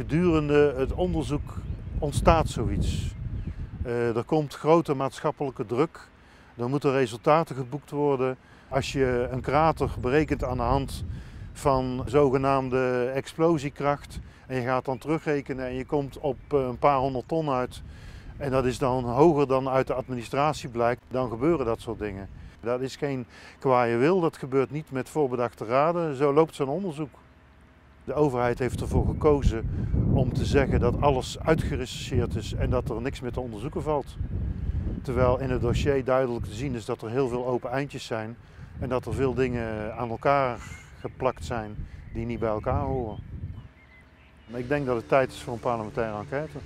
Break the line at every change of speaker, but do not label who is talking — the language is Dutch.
Gedurende het onderzoek ontstaat zoiets. Uh, er komt grote maatschappelijke druk. Er moeten resultaten geboekt worden. Als je een krater berekent aan de hand van zogenaamde explosiekracht en je gaat dan terugrekenen en je komt op eh, een paar honderd ton uit en dat is dan hoger dan uit de administratie blijkt, dan gebeuren dat soort dingen. Dat is geen kwaaie wil, dat gebeurt niet met voorbedachte raden. Zo loopt zo'n onderzoek. De overheid heeft ervoor gekozen om te zeggen dat alles uitgerechercheerd is en dat er niks meer te onderzoeken valt. Terwijl in het dossier duidelijk te zien is dat er heel veel open eindjes zijn en dat er veel dingen aan elkaar geplakt zijn die niet bij elkaar horen. Ik denk dat het tijd is voor een parlementaire enquête.